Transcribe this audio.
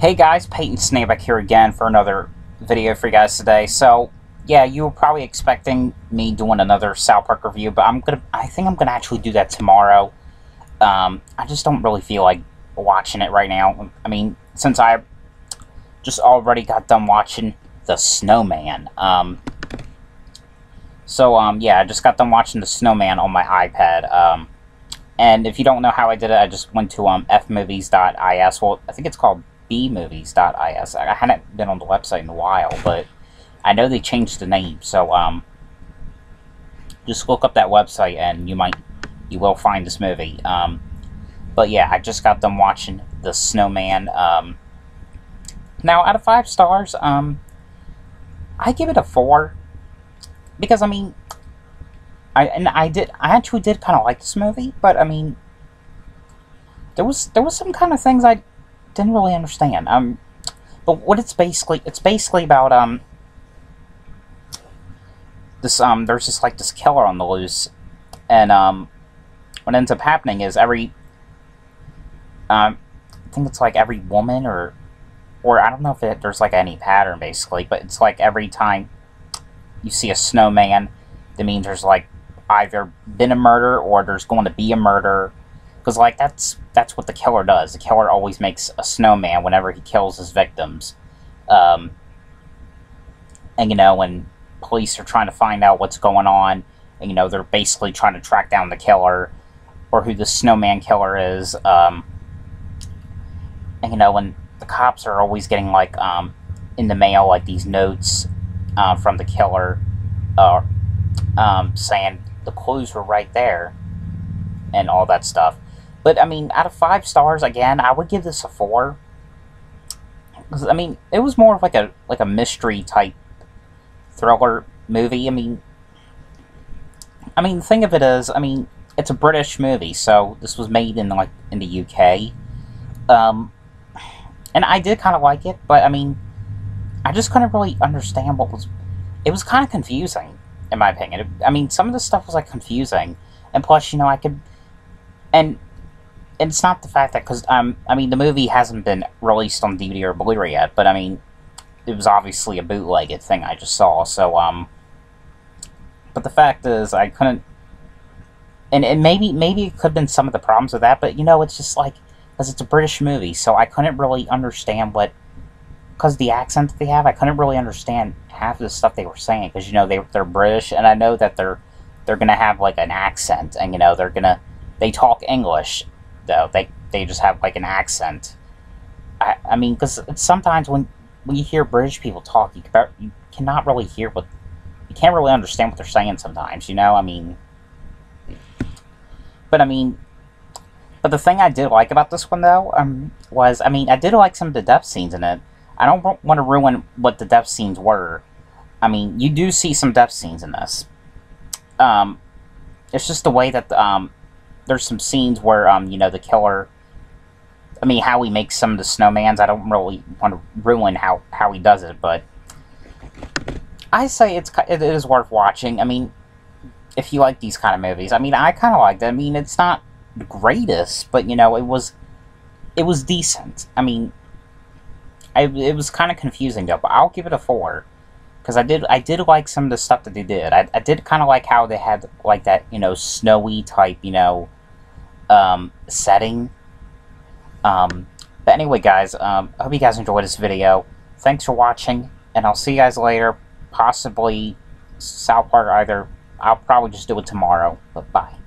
Hey guys, Peyton Snabeck here again for another video for you guys today. So, yeah, you were probably expecting me doing another South Park review, but I'm gonna, I think I'm gonna actually do that tomorrow. Um, I just don't really feel like watching it right now. I mean, since I just already got done watching The Snowman. Um, so, um, yeah, I just got done watching The Snowman on my iPad. Um, and if you don't know how I did it, I just went to um, fmovies.is. Well, I think it's called bmovies.is. I hadn't been on the website in a while, but I know they changed the name, so um, just look up that website and you might, you will find this movie. Um, but yeah, I just got done watching The Snowman. Um, now, out of five stars, um, I give it a four because I mean, I and I did, I actually did kind of like this movie, but I mean, there was there was some kind of things I didn't really understand. Um, but what it's basically, it's basically about um, this um, there's just like this killer on the loose, and um, what ends up happening is every, um, I think it's like every woman or, or I don't know if it, there's like any pattern basically, but it's like every time you see a snowman, that means there's like either been a murder or there's going to be a murder because, like, that's that's what the killer does. The killer always makes a snowman whenever he kills his victims. Um, and, you know, when police are trying to find out what's going on, and, you know, they're basically trying to track down the killer or who the snowman killer is. Um, and, you know, when the cops are always getting, like, um, in the mail, like, these notes uh, from the killer uh, um, saying the clues were right there and all that stuff. But I mean, out of five stars, again, I would give this a four. Because I mean, it was more of like a like a mystery type thriller movie. I mean, I mean, the thing of it is, I mean, it's a British movie, so this was made in like in the UK. Um, and I did kind of like it, but I mean, I just couldn't really understand what was. It was kind of confusing, in my opinion. It, I mean, some of the stuff was like confusing, and plus, you know, I could, and it's not the fact that because um I mean the movie hasn't been released on DVD or Blu-ray yet, but I mean it was obviously a bootlegged thing I just saw. So um, but the fact is I couldn't, and and maybe maybe it could have been some of the problems with that, but you know it's just like because it's a British movie, so I couldn't really understand what because the accent that they have, I couldn't really understand half of the stuff they were saying because you know they they're British, and I know that they're they're gonna have like an accent, and you know they're gonna they talk English, though. They they just have like an accent. I, I mean, because sometimes when when you hear British people talk, you, you cannot really hear what you can't really understand what they're saying sometimes. You know, I mean, but I mean, but the thing I did like about this one though um, was, I mean, I did like some of the death scenes in it. I don't want to ruin what the death scenes were. I mean, you do see some death scenes in this. Um, it's just the way that um, there's some scenes where um you know the killer I mean how he makes some of the snowmans I don't really want to ruin how how he does it but I say it's it is worth watching. I mean if you like these kind of movies I mean I kind of liked it. I mean it's not the greatest but you know it was it was decent. I mean I, it was kind of confusing though but I'll give it a 4 because I did I did like some of the stuff that they did. I, I did kind of like how they had like that you know snowy type you know um, setting. Um, but anyway, guys, um, I hope you guys enjoyed this video. Thanks for watching, and I'll see you guys later. Possibly South Park either. I'll probably just do it tomorrow, but bye.